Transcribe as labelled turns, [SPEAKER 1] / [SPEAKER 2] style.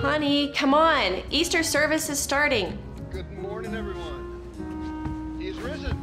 [SPEAKER 1] Honey, come on. Easter service is starting. Good morning, everyone. He's risen.